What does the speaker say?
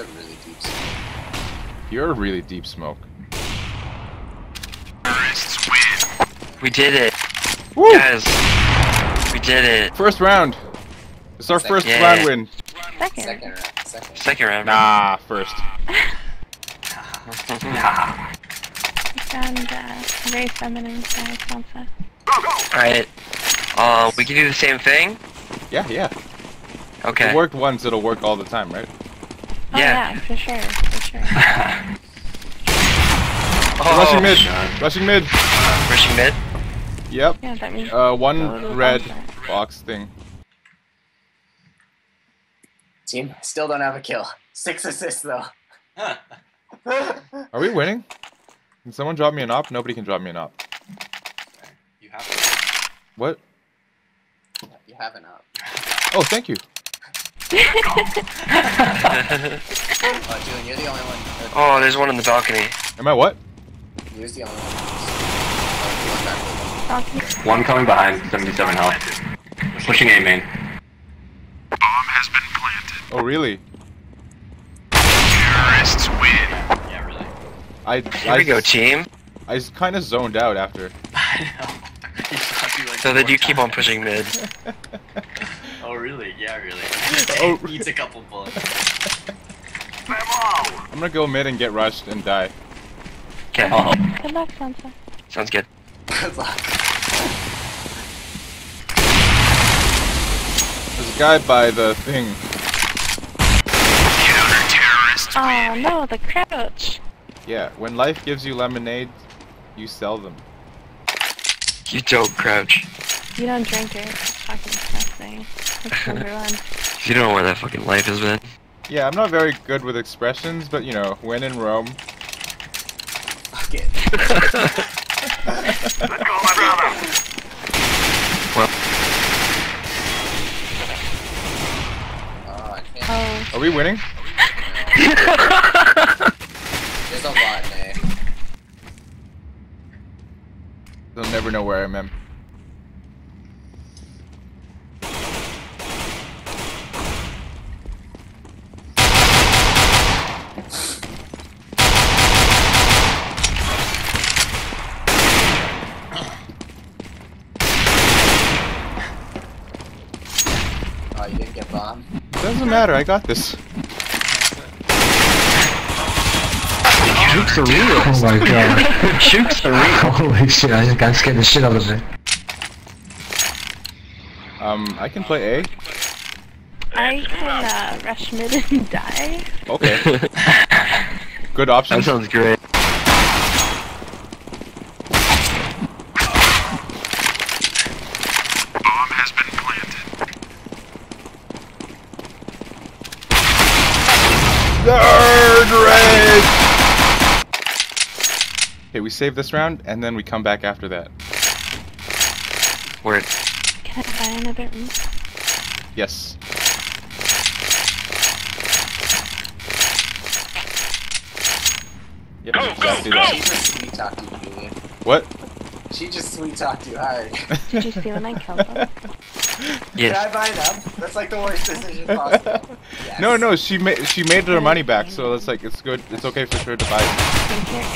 a really deep smoke. You're a really deep smoke. We did it, Woo! guys. We did it. First round. It's our Second. first Yeah. round win. Second. Second round. Second. Second round. Nah, first. I found uh, very feminine guy, Sansa. Alright. Uh, we can do the same thing? Yeah, yeah. Okay. It worked once, it'll work all the time, right? Oh Yeah. yeah, for sure, for sure. Oh, Rushing mid. shit. Rushing mid. Rushing mid? Yep. Yeah, that means Uh, one red box. box thing. Team still don't have a kill. Six assists though. Are we winning? Can someone drop me an op? Nobody can drop me an op. You have What? you have an up. Oh, thank you. Oh, Julian, you're the only one. oh, there's one in the balcony. Am I what? You're the only one. You went back to the- Falcon. One coming behind, 77 health. Pushing A main. Oh, really? Yeah, really. I Here I, we go, team. I kind of zoned out after. I know. He shot you, like, So then four you keep on pushing mid. Really? Yeah, really. Oh. Eats a couple bullets. I'm gonna go mid and get rushed and die. Okay. Oh. Good luck, Sansa. Sounds good. Good luck. There's a guy by the thing. Oh no, the crouch. Yeah, when life gives you lemonade, you sell them. You don't crouch. You don't drink it. It's fucking disgusting. That's. You don't know where that fucking life has been. Yeah, I'm not very good with expressions, but you know, when in Rome. Fuck it. Oh, I can't. Oh, Are we winning? There's a lot, man. They'll never know where I am. Oh, you didn't get bombed? Doesn't matter, I got this. Jukes are real. Oh my god. Jukes are real. Holy shit, I just got scared the shit out of me. Um, I can play A. I can uh, rush mid and die. Okay. Good option. That sounds great. Third race! Okay, we save this round, and then we come back after that. Word. Can I buy another room? Yes. Yep, exactly She that. just sweet talked you, Julian. What? She just sweet talked you hard. Did you see when I killed them? Can I buy them? That's like the worst decision possible. Yes. No, no, she made she made her money back, so it's like it's good. It's okay for her to buy. it. Thank you.